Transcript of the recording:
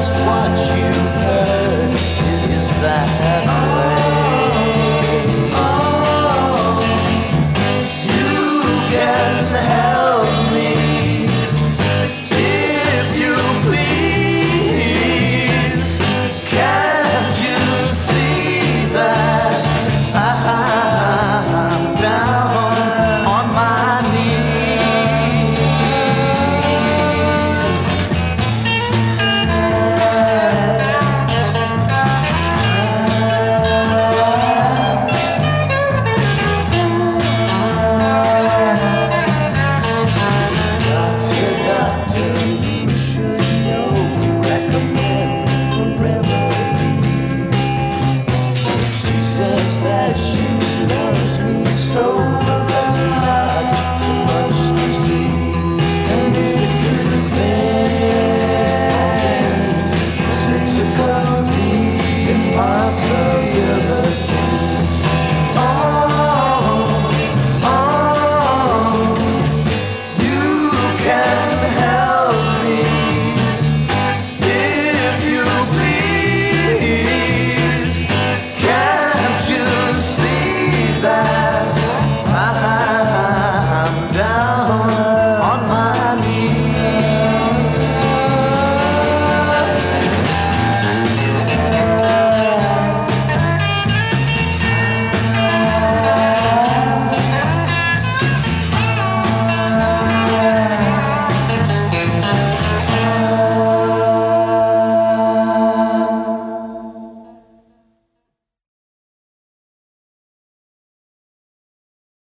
just what you